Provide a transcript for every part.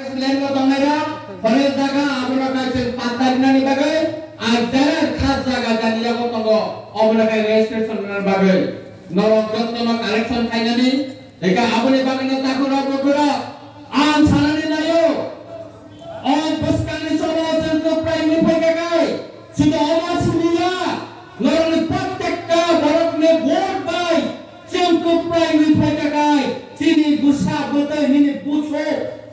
Selain tongera, pada jaga abuna kaisen pantai nani bagai, ajaran khas jaga dan dia ko tonggo abuna kai registration nani bagai. Norok jotno no collection kai nani, eka abune bagai no takura bukura, an sanani nayo, on puskani sobo sentuh prime pakai kai, sudah omar siniya, norok ni protekta, norok ni vote by,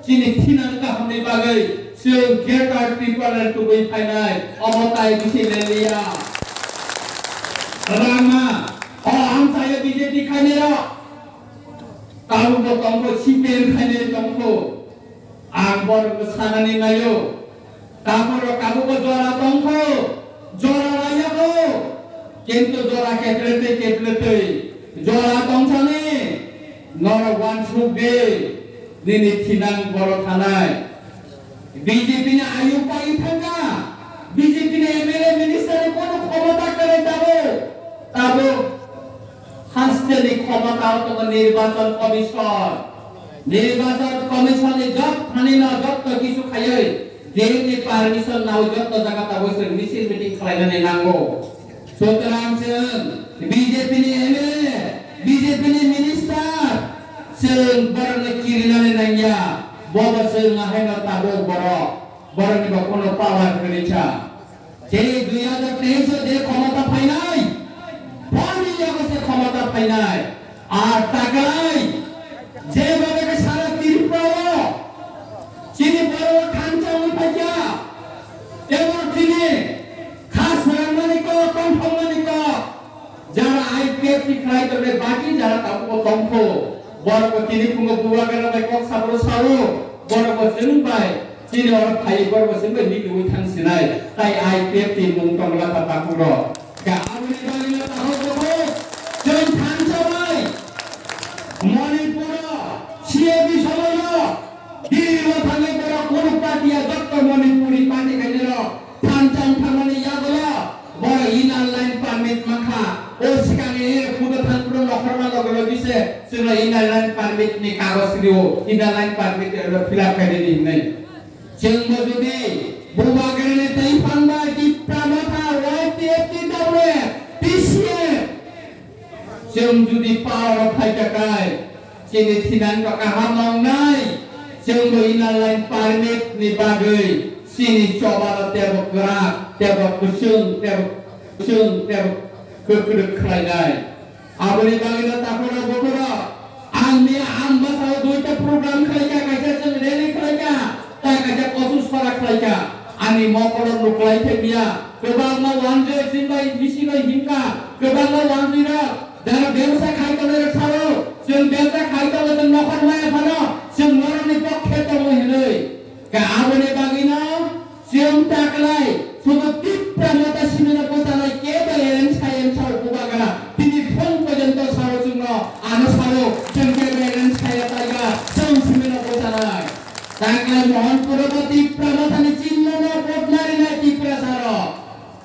sentuh prime pakai kai, sini gusa betul ini buso, sini thinan ka hamni bagai sing get our people and to be finite omotai bisi lelia rama o ham saya BJP khane ra kalu bo tongko sipen khane tongko ang bor sanani nayo কাপড় কাপড় জরা তঙ্ক দিনে থিনাং বড় থানায়। BJP না আয়ু পাই থাকা? BJP না এমএলএ, মিনিস্টারে কোন ক্ষমতা করে যাব? তবে হাসতেলি ক্ষমতা তোমার নির্বাচন কমিশন। নির্বাচন কমিশনে যত থানি না যত কিছু খাইয়ে যেহেতু পারমিশন নাও, যত বসে মিছিল, মিটিং খাইলানে নাঙ্গো সুতরাং, BJP ni MLA, BJP minister sing barang na kirinane nangya bobo sing ngahay na tabo boro barang ni bakono power দুই হাজার তেইশে যে ক্ষমতা পাই নাই পরে সে ক্ষমতা পাই নাই। আর টাকাই যেভাবে সারা ত্রিপুরা চিনি বড় খাঞ্চা ওই পাইয়া এবং তিনি খাস রান্নানি কো কনফার্মানি কো যারা আইপিএফ টি ট্রাই করবে বাকি, যারা তাকে কম্ফ বৰ তিনি কুমক দুৱা কেনে কক চাবলৈ চাওঁ বৰ বচন পাই তিনি অৰ ভাই বৰ নি দুই থান চিনাই তাই আই পেপ তিনি মুং টংলা পাতা কুৰ গাঁৱৰ Sehingga innerland permit ni kawas kiriu, innerland permit ada filap kali ni nai. Sehingga jadi buka kerana tapi pamba di pramata wajib itu dawe, tisye. Sehingga jadi power of high kakai, sehingga sinan kau kahamang nai. Sehingga innerland permit ni bagai, sini coba tebok gerak, tebok kusung, tebok kusung, tebok kekeruk kelai nai. আবরে বাগিনা তাপনা বকরা আমি আম্মা তাও দুইটা programme খাইকা কাছে Rene খাইকা তা কাছে কসুস করা খাইকা। আমি মকর লোকলাই গিয়া কেবাল মা ওয়ান জে জিম্বাই মিশি গই হিমকা কেবাল মা ওয়ান জিরা যারা ব্যবসা খাইতে রে ছাড়ো সেন ব্যবসা খাইতে রে নকর মায়া ফানো সেন মরণের পক্ষে তো মহিলাই। কা আবনে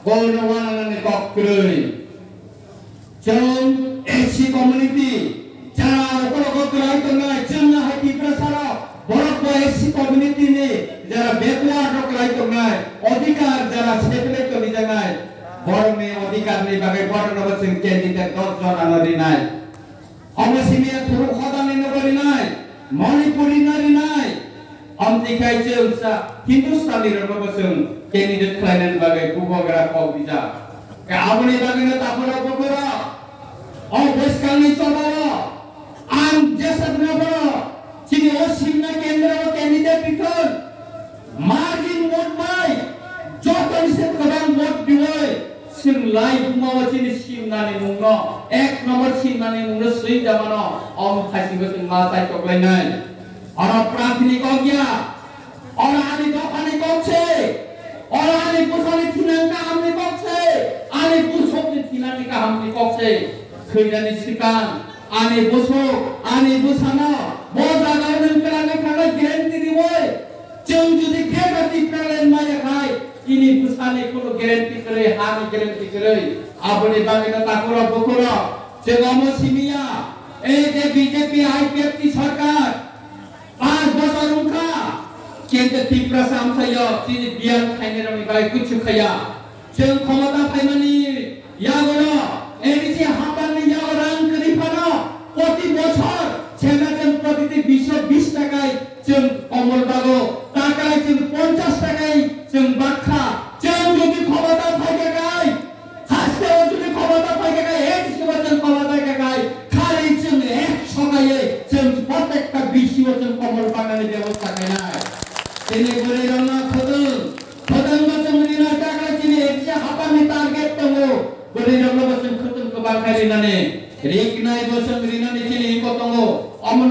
গৌরবানন্দের কক্রই চরম এসি কমিউনিটি যারা উপরগত রহিত নয় চিহ্ন হতি প্রসার বড় এসি কমিউনিটি নে যারা বেকওয়ার্ড রহিত নয় অধিকার যারা সেগুলো তো নিজে নাই। বড় মেয়ে অধিকার নেই বাবে বড় নবসিং কেন্দ্রিতে দশ জন আনারি নাই। অবশ্যই মেয়ে থরু খদানি নগরী নাই, মণিপুরী নারী নাই অন্তিকাই চেউসা হিন্দুস্তানি রনব সিং ক্যান্ডিডেট খাইনান বাগে কুবগরা কক বিজা কে আবনি বাগে তাপরা বকরা অবস্কানি চলালো আম জেসব নবর চিনি ও সিংনা কেন্দ্র ও ক্যান্ডিডেট বিকল মার্জিন ভোট বাই যত সে কদাম ভোট দিবই সিং লাই বুমাও চিনি সিংনানি মুঙ্গ এক নম্বর সিংনানি মুঙ্গ সই জামানো অম খাসিবো সিং মা তাই টকলাই নাই আর প্রার্থনী কগিয়া আর আনি দোকানে কচ্ছে আর আনি পুসানি থিনাঙ্কা আমনি কচ্ছে আনি পুসবনি থিনাঙ্কা আমনি কচ্ছে खैनानि सिगां आंनि बोसो आंनि बोसानो बजा गावनो पेलांगे थांनो गेरेन्टि दिबय जों जुदि गेरेन्टि पेलेन मायाखाय इनि बोसानि कोनो गेरेन्टि करे हानि गेरेन्टि करे आबनि बागेनो ताकुरा बकुरा जों अमो सिमिया এই যে বিজেপি আইপিএফটি সরকার Masaruka, Kenta Tipra Samsaya, Tin Bian Kainera Mibai Kuchukaya, Chen Komata Paimani, Yagono, Erichi ঋণক বসন খুতুন কবা খাই ঋণানে ঋক নাই বসন ঋণানে চিনি কতঙ্গ অমন